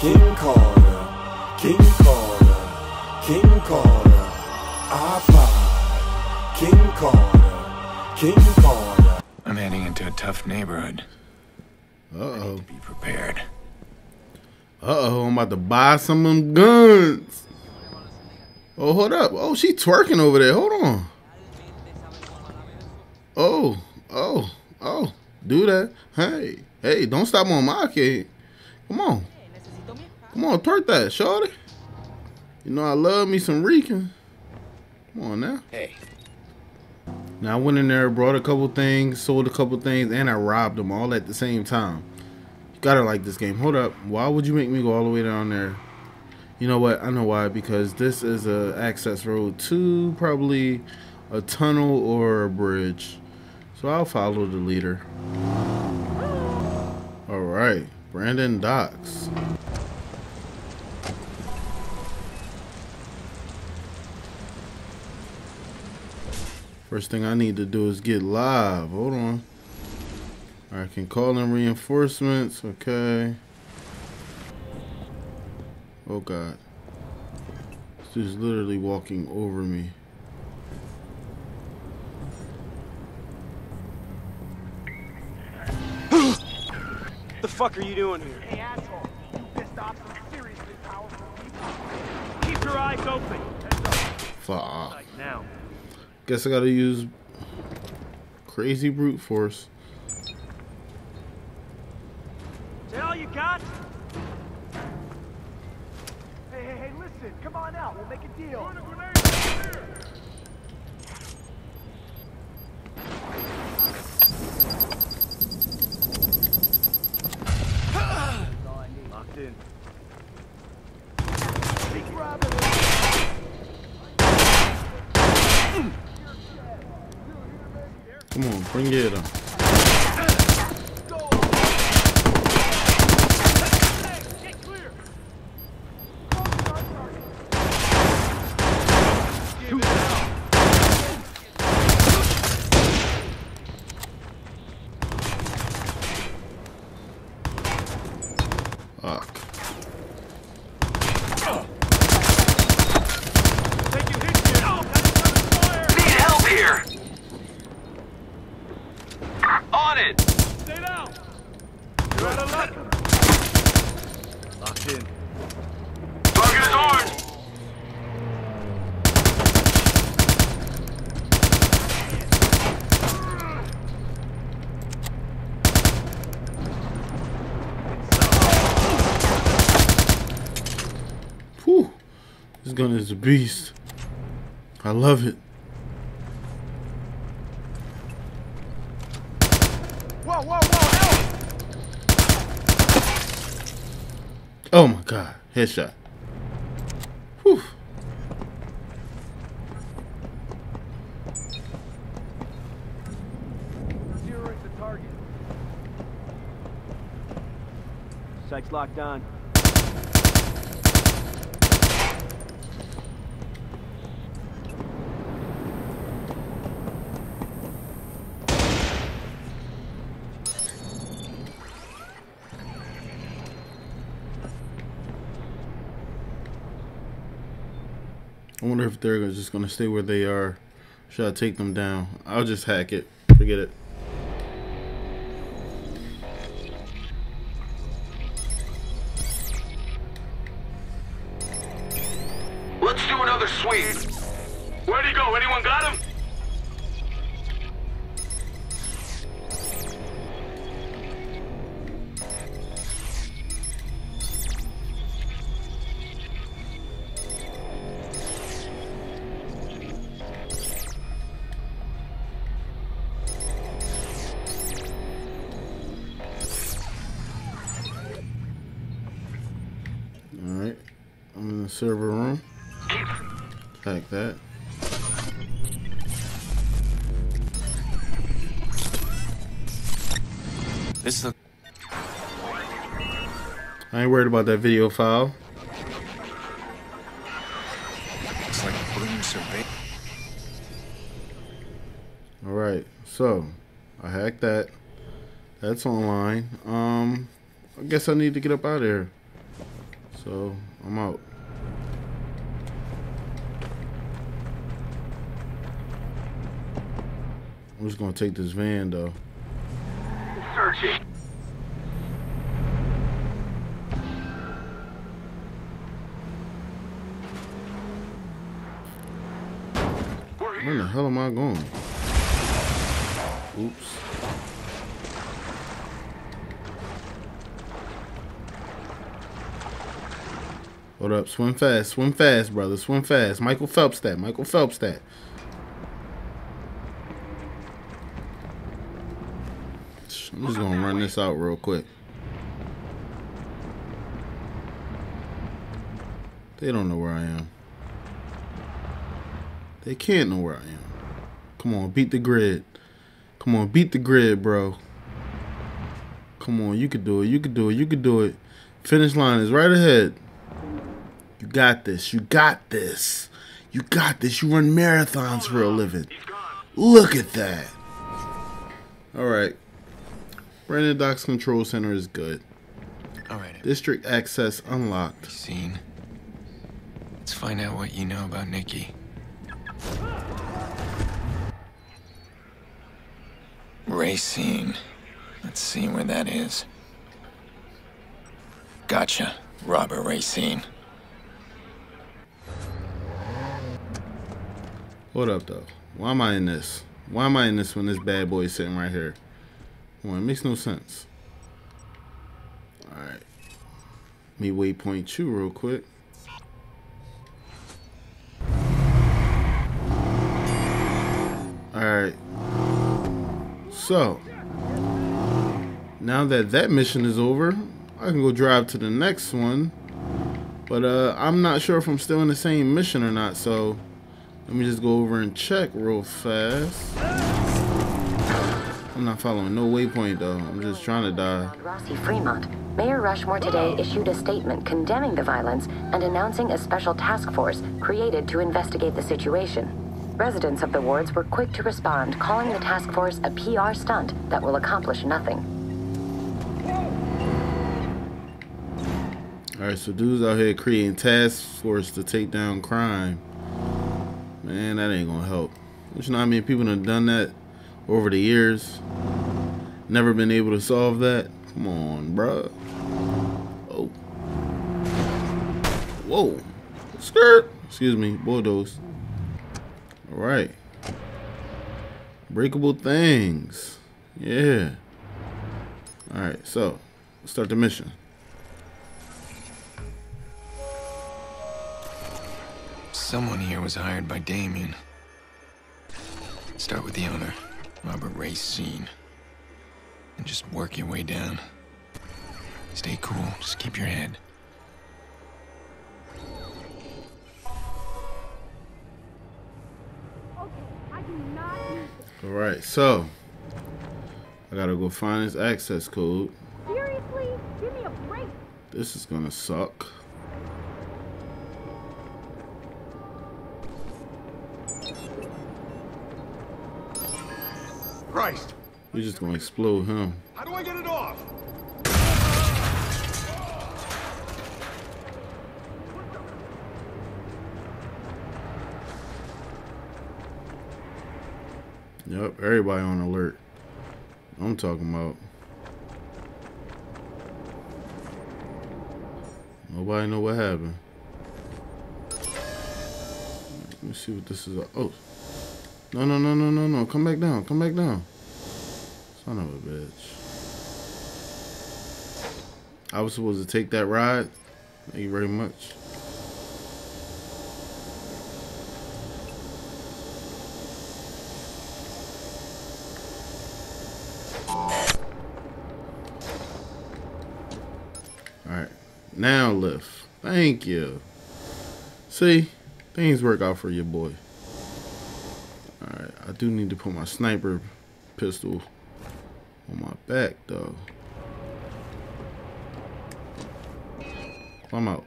King Carter, King Carter, King Carter, iPod, King Carter, King Carter. I'm heading into a tough neighborhood. Uh-oh. Be prepared. Uh-oh, I'm about to buy some of them guns. Oh, hold up. Oh, she twerking over there. Hold on. Oh, oh, oh. Do that. Hey, hey, don't stop on my kid. Come on. Come on, twerk that, shorty. You know I love me some Rican. Come on now. Hey. Now I went in there, brought a couple things, sold a couple things, and I robbed them all at the same time. You gotta like this game. Hold up. Why would you make me go all the way down there? You know what? I know why. Because this is a access road to probably a tunnel or a bridge. So I'll follow the leader. All right, Brandon Docks. First thing I need to do is get live. Hold on. I can call in reinforcements. Okay. Oh God. This dude's literally walking over me. the fuck are you doing here? Hey, asshole. You pissed off some seriously powerful people. Keep your eyes open. Fuck. Like now. Guess I gotta use crazy brute force. Is that all you got? Hey, hey, hey, listen. Come on out. We'll make a deal. Locked in. Big Robin. Come on, bring it on. Fuck. Take your hits here. Oh, that's Need help here! On it! Stay down. You're out of luck. Locked in. Target is armed! Whew. This gun is a beast. I love it. Whoa, whoa, whoa, help! Oh my god. Headshot. Whew. Zeroing the target. Sights locked on. Wonder if they're just gonna stay where they are. Should I take them down? I'll just hack it. Forget it. Server room. Hack that. This is I ain't worried about that video file. looks like a bloom survey. Alright, so I hacked that. That's online. Um I guess I need to get up out of here. So I'm out. I'm just gonna take this van though. Searching. Where here. the hell am I going? Oops. Hold up, swim fast, swim fast, brother, swim fast. Michael Phelps that, Michael Phelps that. I'm just gonna run this out real quick. They don't know where I am. They can't know where I am. Come on, beat the grid. Come on, beat the grid, bro. Come on, you could do it. You could do it. You could do it. Finish line is right ahead. You got this. You got this. You got this. You run marathons for a living. Look at that. All right. Brandon Docks Control Center is good. All right, District access unlocked. scene. Let's find out what you know about Nicky. Racine. Let's see where that is. Gotcha. Robert Racine. Hold up, though. Why am I in this? Why am I in this when this bad boy is sitting right here? Well, it makes no sense. Alright. Let Me waypoint two real quick. Alright. So. Now that that mission is over, I can go drive to the next one. But uh, I'm not sure if I'm still in the same mission or not, so let me just go over and check real fast. I'm not following no waypoint though. I'm just trying to die. Rossi Fremont, Mayor Rushmore today issued a statement condemning the violence and announcing a special task force created to investigate the situation. Residents of the wards were quick to respond, calling the task force a PR stunt that will accomplish nothing. Alright, so dudes out here creating task force to take down crime. Man, that ain't gonna help. You know how many people have done that over the years? Never been able to solve that? Come on, bruh. Oh. Whoa. Skirt. Excuse me, bulldoze. Alright. Breakable things. Yeah. Alright, so let's start the mission. Someone here was hired by Damien. Start with the owner, Robert Racine. And just work your way down. Stay cool, just keep your head. I do not need Alright, so I gotta go find this access code. Seriously? Give me a break. This is gonna suck. Christ! We're just gonna explode him. How do I get it off? Yep, everybody on alert. I'm talking about. Nobody know what happened. Let me see what this is. Oh. No, no, no, no, no, no. Come back down. Come back down. Son of a bitch. I was supposed to take that ride. Thank you very much. Alright. Now lift. Thank you. See? Things work out for your boy. Do need to put my sniper pistol on my back though. I'm out.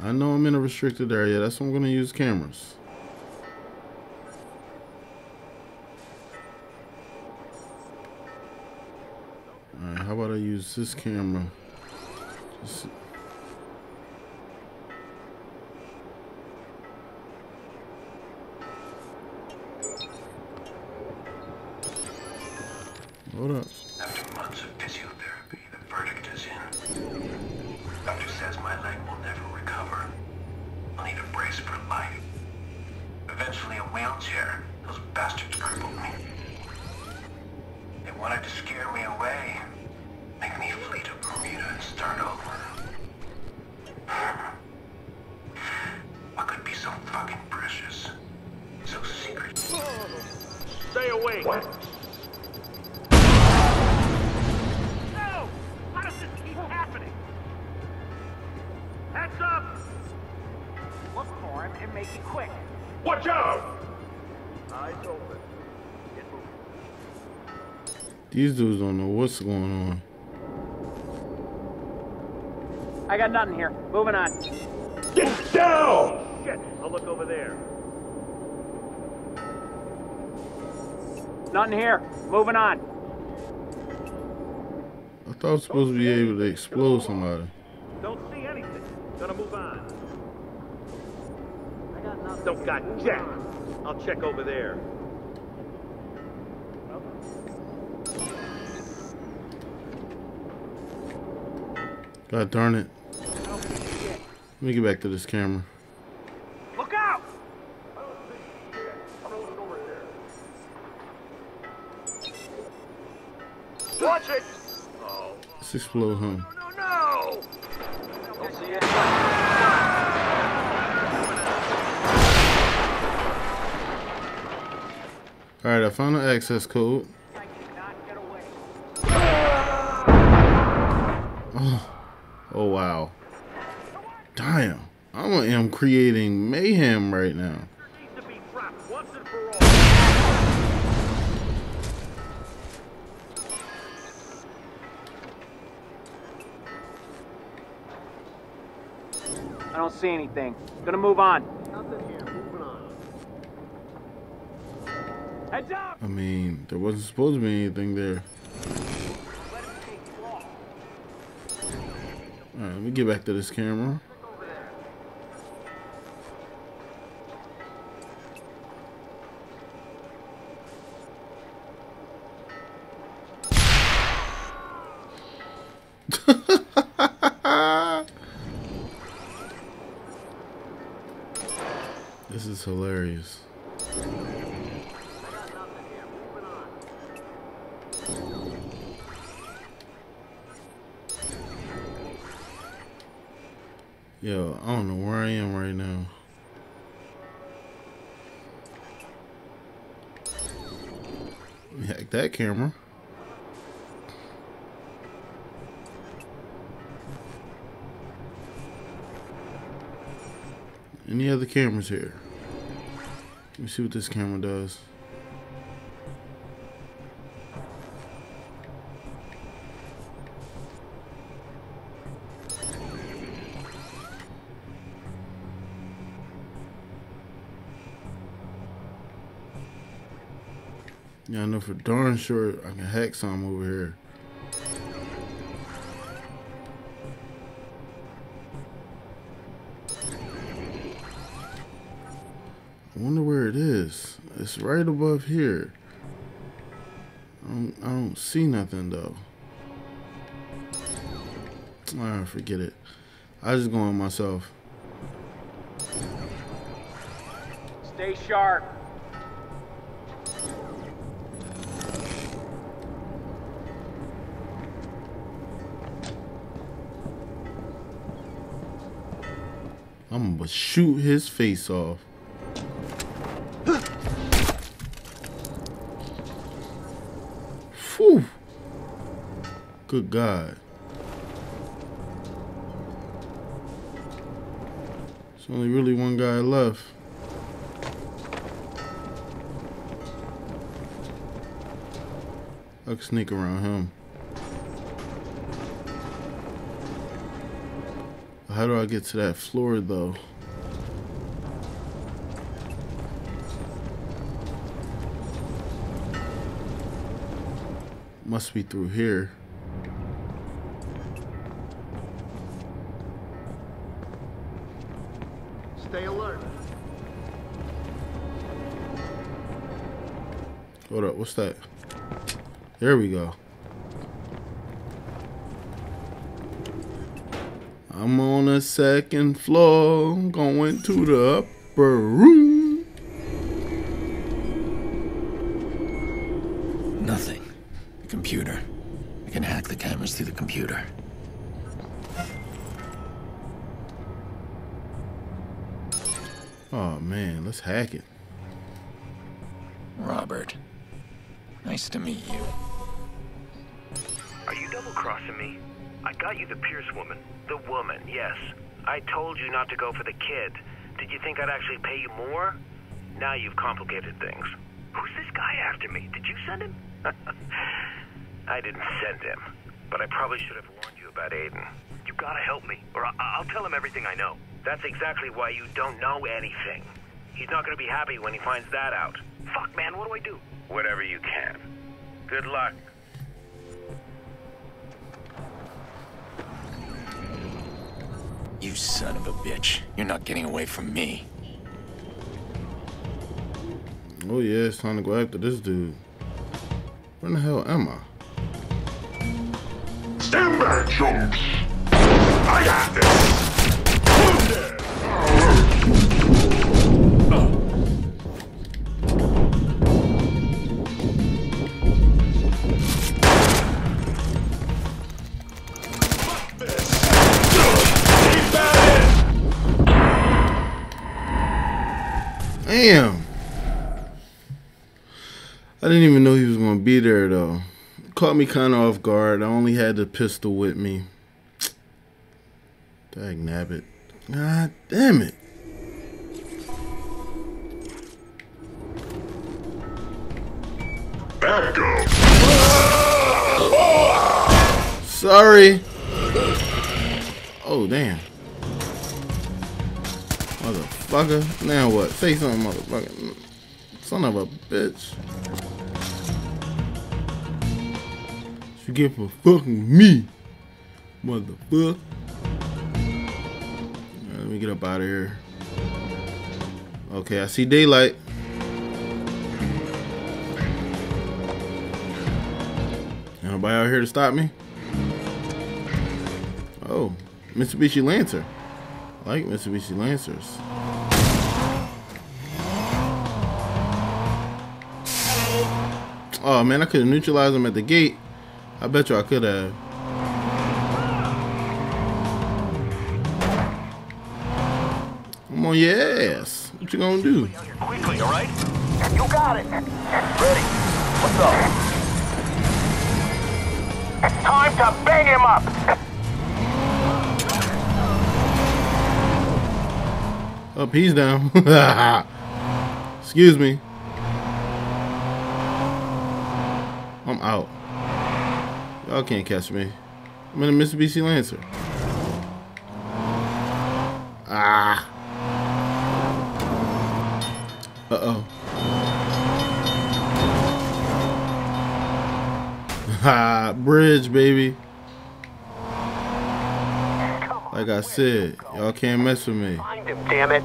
I know I'm in a restricted area. That's why I'm going to use cameras. Alright, how about I use this camera. Just- Hold up. Quick. Watch out! Eyes open. Get moving. These dudes don't know what's going on. I got nothing here. Moving on. Get down! Shit, I'll look over there. Nothing here. Moving on. I thought I was supposed to be able to explode somebody. Don't got jack. I'll check over there. God darn it. Let me get back to this camera. Look out! Watch it! Let's explode him. Alright, I found the access code. I cannot get away. Oh wow. Damn. I'm am creating mayhem right now. Needs to be dropped once and for all. I don't see anything. Gonna move on. I mean, there wasn't supposed to be anything there. Alright, let me get back to this camera. this is hilarious. Yo, I don't know where I am right now. Hack that camera. Any other cameras here? Let me see what this camera does. Yeah, I know for darn sure I can hack some over here. I wonder where it is. It's right above here. I don't, I don't see nothing though. Ah, forget it. I just go on myself. Stay sharp. Shoot his face off. Phew. Good God. There's only really one guy left. I can sneak around him. How do I get to that floor though? Must be through here. Stay alert. Hold up, what's that? There we go. I'm on the second floor, going to the upper room. Man, let's hack it. Robert. Nice to meet you. Are you double-crossing me? I got you the Pearce woman. The woman, yes. I told you not to go for the kid. Did you think I'd actually pay you more? Now you've complicated things. Who's this guy after me? Did you send him? I didn't send him, but I probably should have warned you about Aiden. You gotta help me, or I- I'll tell him everything I know. That's exactly why you don't know anything. He's not gonna be happy when he finds that out. Fuck, man, what do I do? Whatever you can. Good luck. You son of a bitch. You're not getting away from me. Oh yeah, it's time to go after this dude. Where the hell am I? Stand back, chumps. I got this. Damn. I didn't even know he was gonna be there though. Caught me kind of off guard. I only had the pistol with me. Dag nabbit. God damn it. Back up. Sorry. Oh damn. Motherfucker. Now what? Say something, motherfucker. Son of a bitch. What you get for fucking me, motherfucker. Alright, let me get up out of here. Okay, I see daylight. Anybody out here to stop me? Oh, Mitsubishi Lancer. I like Mitsubishi Lancers. Oh man, I could have neutralized them at the gate. I bet you I could have. I'm on ass. What you gonna do? Quickly, all right? You got it. Ready. What's up? It's time to bang him up. Oh, up, he's down. Excuse me. I'm out. Y'all can't catch me. I'm in a Mitsubishi Lancer. Ah. Uh oh. Ha, bridge, baby. Like I said, y'all can't mess with me. Find him, damn it.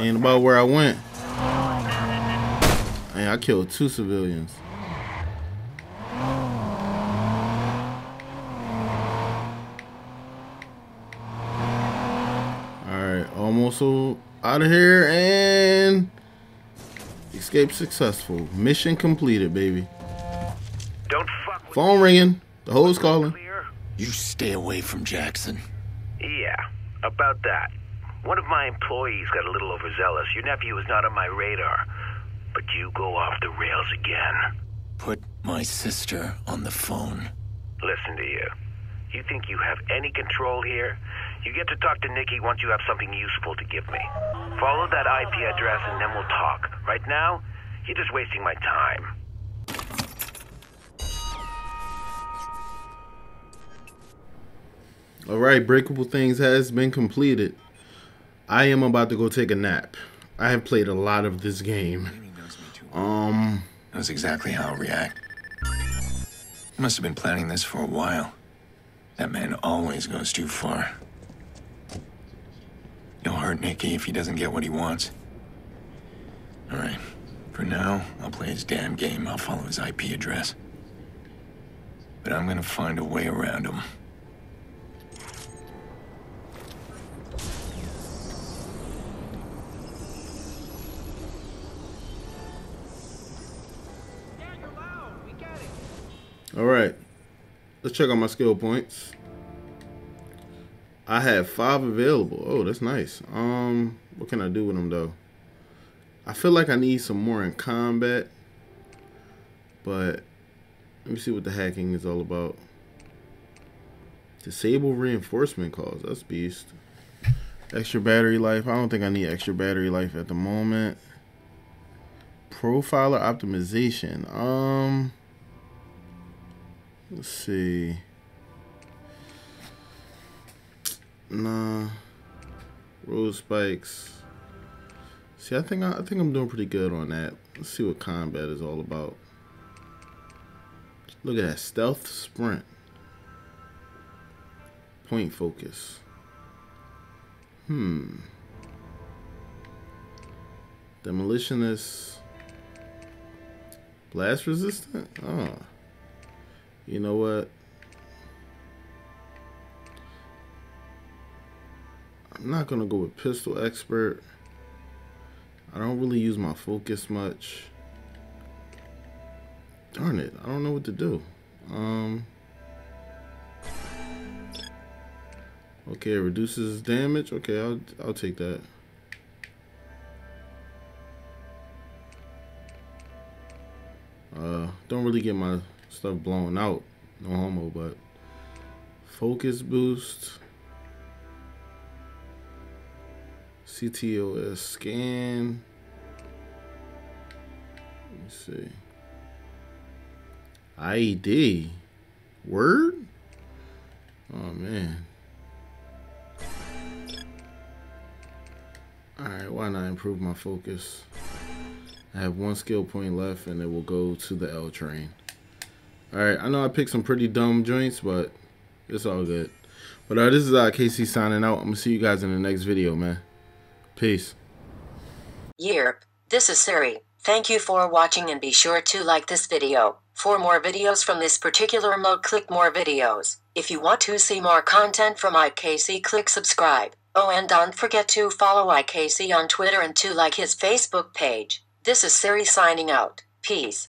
Ain't about where I went. Man, I killed two civilians. Alright, almost out of here and escape successful. Mission completed, baby. Don't fuck with Phone ringing. The hoes calling. You stay away from Jackson. Yeah, about that. One of my employees got a little overzealous. Your nephew is not on my radar. But you go off the rails again. Put my sister on the phone. Listen to you. You think you have any control here? You get to talk to Nicky once you have something useful to give me. Follow that IP address and then we'll talk. Right now, you're just wasting my time. Alright, Breakable Things has been completed. I am about to go take a nap. I have played a lot of this game. Um, Knows exactly how I'll react. He must have been planning this for a while. That man always goes too far. He'll hurt Nicky if he doesn't get what he wants. All right. For now, I'll play his damn game. I'll follow his IP address. But I'm gonna find a way around him. All right. Let's check out my skill points. I have five available. Oh, that's nice. Um, what can I do with them though? I feel like I need some more in combat, but let me see what the hacking is all about. Disable reinforcement calls. That's beast. Extra battery life. I don't think I need extra battery life at the moment. Profiler optimization. Um, let's see. Nah. Road spikes. See, I think I, I think I'm doing pretty good on that. Let's see what combat is all about. Look at that stealth sprint. Point focus. Hmm. Demolitionist. Blast resistant? Oh. You know what? I'm not gonna go with pistol expert. I don't really use my focus much. Darn it, I don't know what to do. Um Okay, reduces damage. Okay, I'll I'll take that. Uh don't really get my stuff blown out. No homo, but focus boost. CTOS scan. Let me see. IED. Word? Oh man. Alright, why not improve my focus? I have one skill point left and it will go to the L train. Alright, I know I picked some pretty dumb joints, but it's all good. But uh, this is uh, KC signing out. I'm going to see you guys in the next video, man. Peace. Yerp, this is Siri. Thank you for watching and be sure to like this video. For more videos from this particular mode click more videos. If you want to see more content from IKC click subscribe. Oh and don't forget to follow IKC on Twitter and to like his Facebook page. This is Siri signing out. Peace.